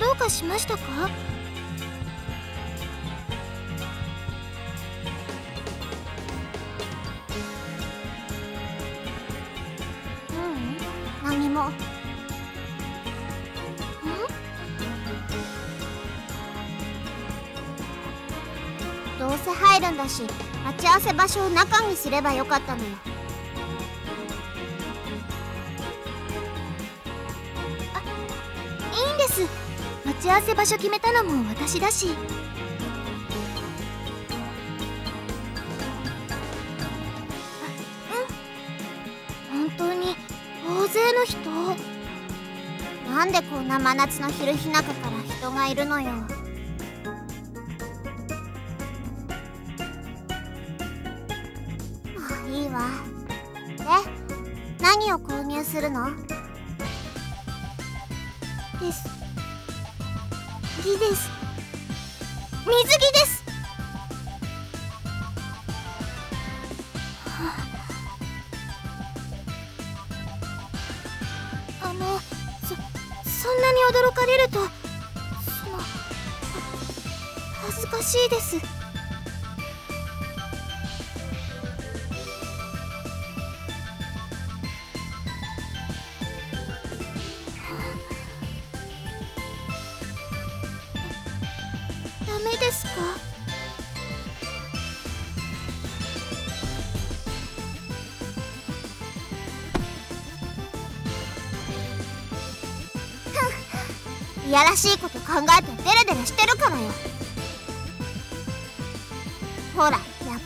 どうかしましたか？どうせ入るんだし待ち合わせ場所を中にすればよかったのよ。あいいんです。待ち合わせ場所決めたのも私だし。うん。本当に大勢の人？なんでこんな真夏の昼日中から人がいるのよ。いいわ。で何を購入するの？です。ぎです。水着です。あのそそんなに驚かれるとその恥ずかしいです。い やらしいこと考えてデレデレしてるからよ。ほらやっ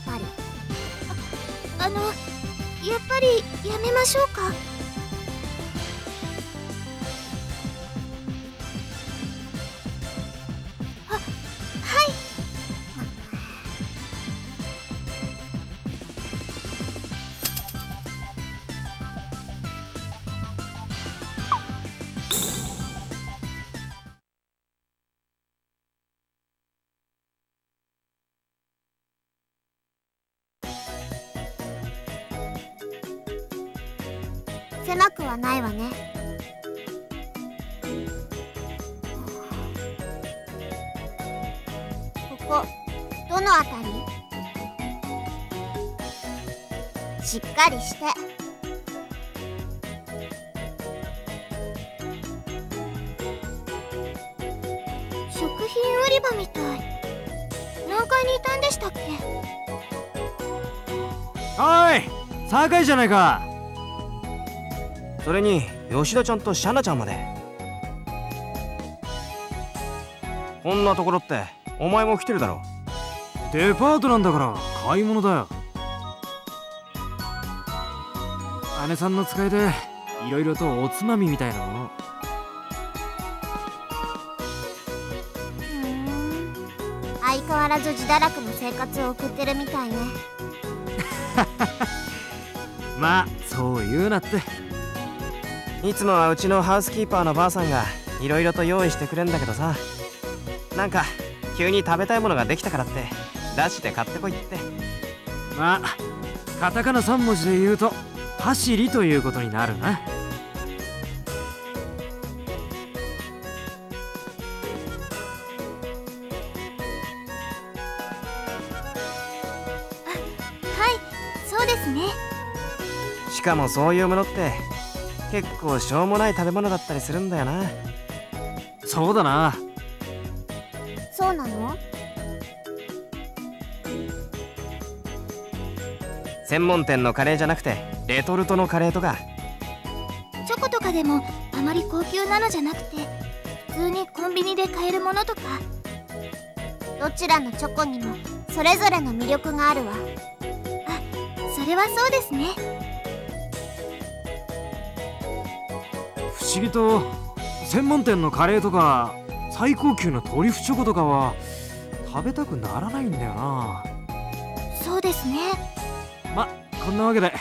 ぱり。ああのやっぱりやめましょうか？はないわね。ここ。どのあたり？しっかりして。食品売り場みたい。何階にいたんでしたっけ？おい酒井じゃないか。それに吉田ちゃんとシャナちゃんまで。こんなところってお前も来てるだろ。デパートなんだから買い物だよ。姉さんの使いでいろいろとおつまみみたいなもの相変わらず自堕落の生活を送ってるみたいね。まあそう言うなっていつもはうちのハウスキーパーのばあさんがいろいろと用意してくれんだけどさ。なんか急に食べたいものができたからって出して買ってこいって。まあカタカナ3文字で言うと走りということになるな。はいそうですね。しかもそういうものって結構しょうもない食べ物だったりするんだよな。そうだな。そうなの？専門店のカレーじゃなくてレトルトのカレーとか。チョコとかでもあまり高級なのじゃなくて普通にコンビニで買えるものとか。どちらのチョコにもそれぞれの魅力があるわ。あそれはそうですね思議と専門店のカレーとか最高級のトリュフチョコとかは食べたくならないんだよな。そうですね。まこんなわけで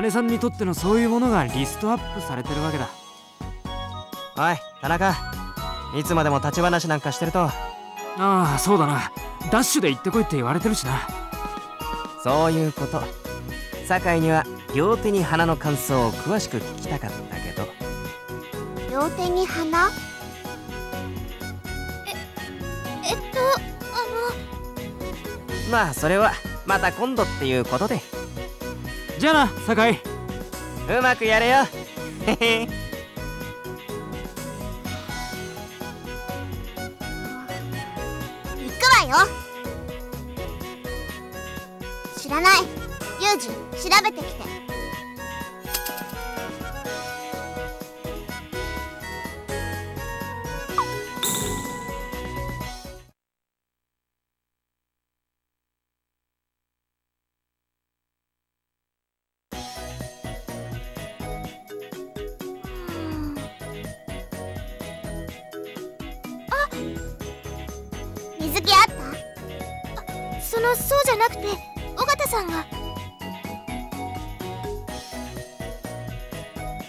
姉さんにとってのそういうものがリストアップされてるわけだ。おい田中。いつまでも立ち話なんかしてると。ああそうだな。ダッシュで行ってこいって言われてるしな。そういうこと。酒井には両手に花の感想を詳しく聞きたかった両手に花ええっとあまあそれはまた今度っていうことで。じゃあな酒井。うまくやれよ。へ へ行くわよ。知らない。ユージ調べてきて水着あった。そのそうじゃなくて。尾形さんが。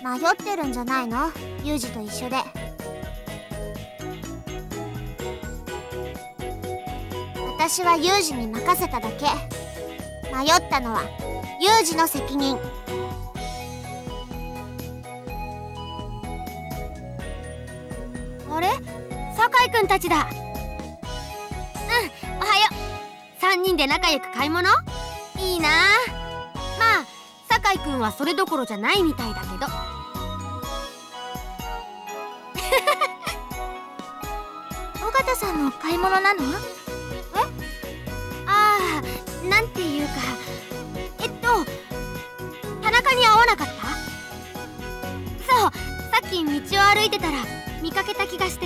迷ってるんじゃないの？ユージと一緒で。私はユージに任せただけ。迷ったのはユージの責任。あれ？酒井くんたちだ。おはよう。3人で仲良く買い物？いいな。まあ酒井くんはそれどころじゃないみたいだけど。尾形さんも買い物なの？ああなんていうか。えっと田中に会わなかった？そうさっき道を歩いてたら見かけた気がして。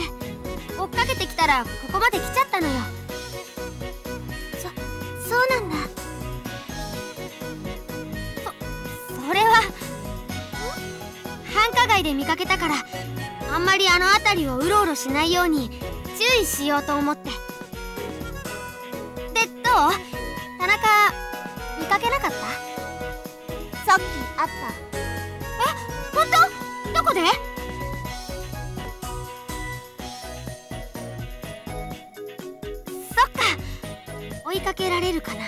追っかけてきたらここまで来ちゃったのよそうなんだ。それは繁華街で見かけたからあんまりあの辺りをうろうろしないように注意しようと思って。でどう？田中見かけなかった？さっきあった。本当？どこで？かけられるかな？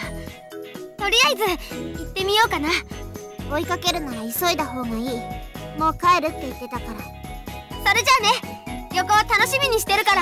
とりあえず行ってみようかな。追いかけるなら急いだ方がいい。もう帰るって言ってたから。それじゃあね。旅行楽しみにしてるから。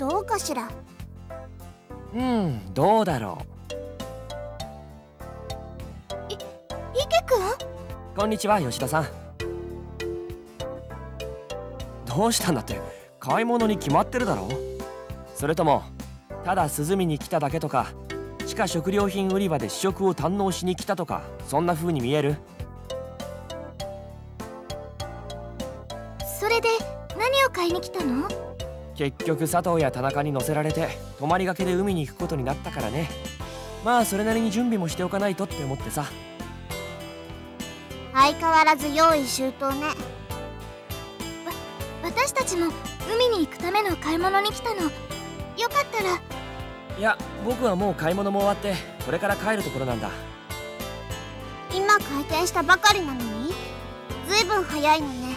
どうかしら？うんどうだろ池くん？うこんにちは吉田さん。どうしたんだって買い物に決まってるだろ？それともただ涼みに来ただけとか地下食料品売り場で試食を堪能しに来たとかそんな風に見える？結局佐藤や田中に乗せられて泊まりがけで海に行くことになったからね。まあそれなりに準備もしておかないとって思ってさ。相変わらず用意周到ね。私たちも海に行くための買い物に来たの。よかったら。いや僕はもう買い物も終わってこれから帰るところなんだ。今開店したばかりなのに。ずいぶん早いのね。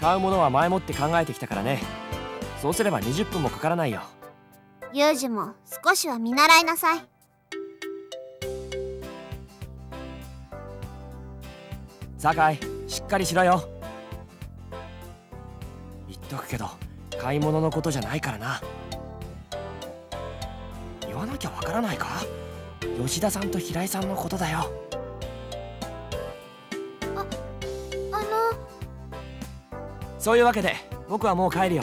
買うものは前もって考えてきたからねそうすれば20分もかからないよ。ユージも少しは見習いなさい。酒井しっかりしろよ。言っとくけど買い物のことじゃないからな。言わなきゃわからないか？吉田さんと平井さんのことだよ。あの。そういうわけで僕はもう帰るよ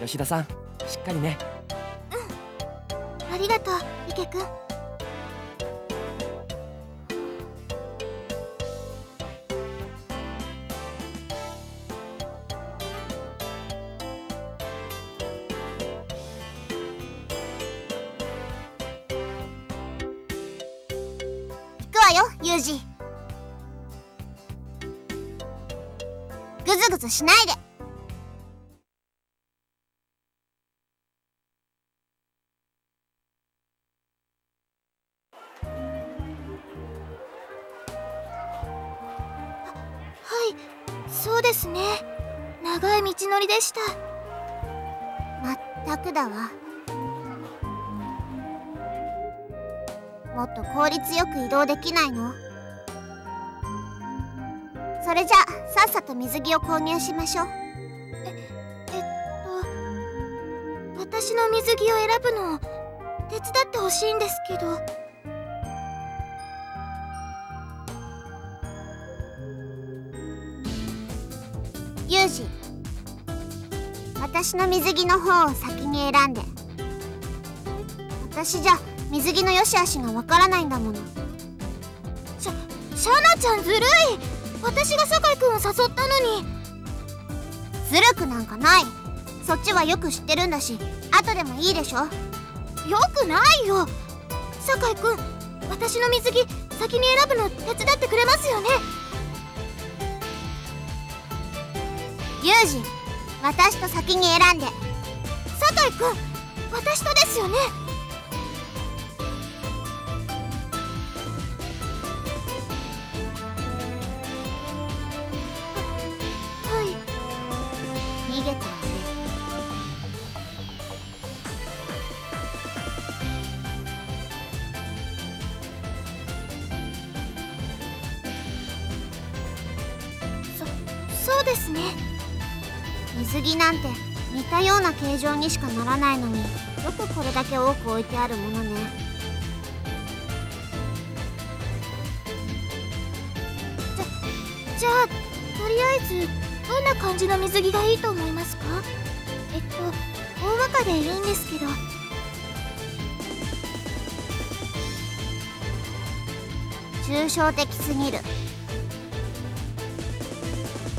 吉田さんしっかりね。うん。ありがとう池くん。わよユージ。ぐずぐずしないで。そうですね。長い道のりでした。まったくだわ。もっと効率よく移動できないの。それじゃさっさと水着を購入しましょう。ええっと私の水着を選ぶのを手伝ってほしいんですけど。ユージ私の水着の方を先に選んで。私じゃ水着の良し悪しがわからないんだもの。しゃシャナちゃんずるい。私が酒井君を誘ったのに。ずるくなんかない。そっちはよく知ってるんだし後でもいいでしょ。よくないよ。酒井君私の水着先に選ぶの手伝ってくれ私と先に選んで。酒井君私とですよね？はい。逃げたわね。そそうですね。水着なんて似たような形状にしかならないのによくこれだけ多く置いてあるものね。じゃじゃあとりあえずどんな感じの水着がいいと思いますか？えっと大まかでいいんですけど。抽象的すぎる。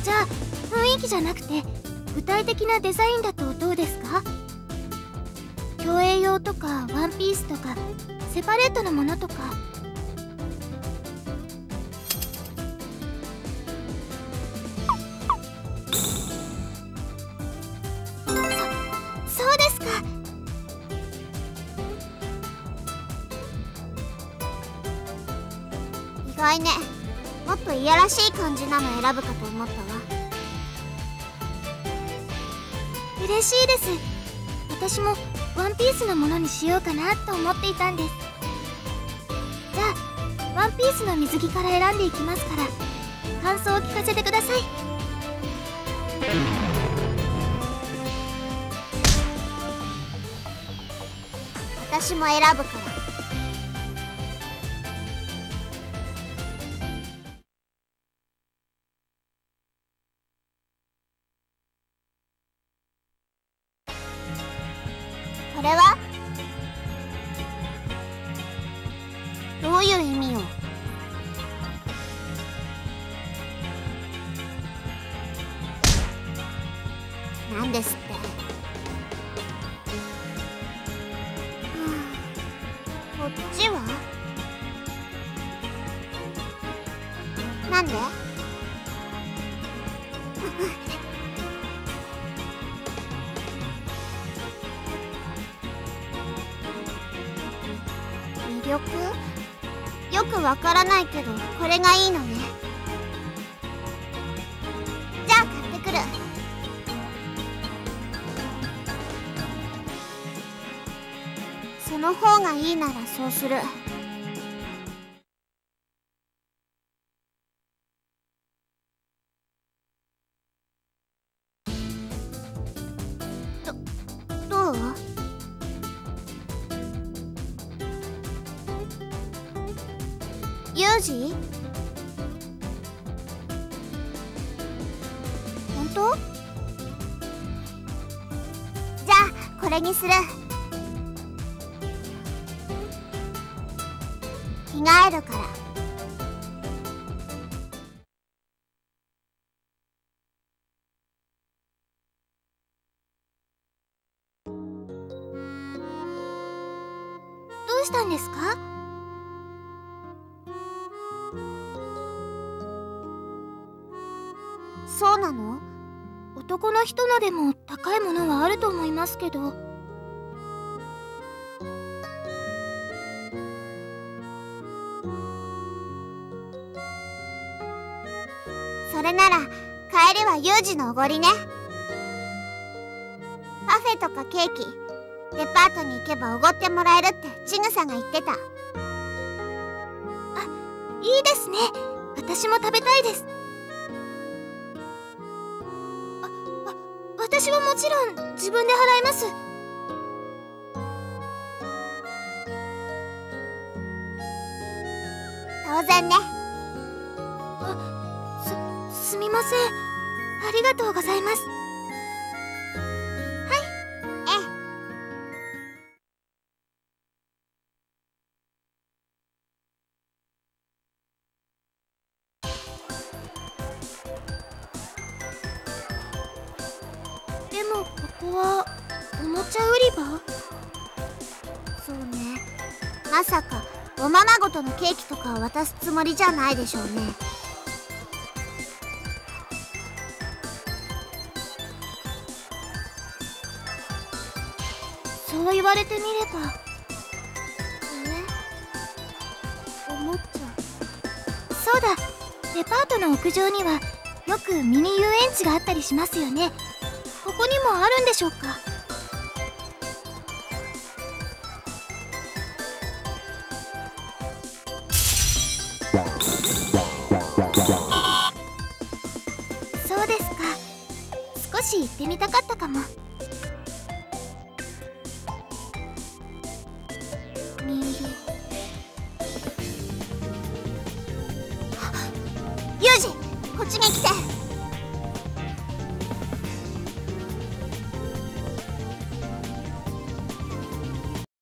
じゃあ雰囲気じゃなくて具体的なデザインだとどうですか？競泳用とかワンピースとかセパレートのものとか。そそうですか。意外ね。もっといやらしい感じなの選ぶかと思ったわ。嬉しいです。私もワンピースのものにしようかなと思っていたんです。じゃあワンピースの水着から選んでいきますから感想を聞かせてください。私も選ぶから。魅力よくわからないけどこれがいいのね。じゃあ買ってくる。その方がいいならそうする。ユージ本当？じゃあこれにする。着替えるから。そうなの？男の人のでも高いものはあると思いますけど。それなら帰りはユージのおごりね。パフェとかケーキデパートに行けばおごってもらえるってチグさが言ってた。あいいですね。私も食べたいです。私はもちろん自分で払います。当然ね。すすみません。ありがとうございます。でもここはおもちゃ売り場？そうね。まさかおままごとのケーキとかを渡すつもりじゃないでしょうね。そう言われてみればえおもちゃ。そうだ。デパートの屋上にはよくミニ遊園地があったりしますよね。ここにもあるんでしょうか？そうですか。少し行ってみたかったかも。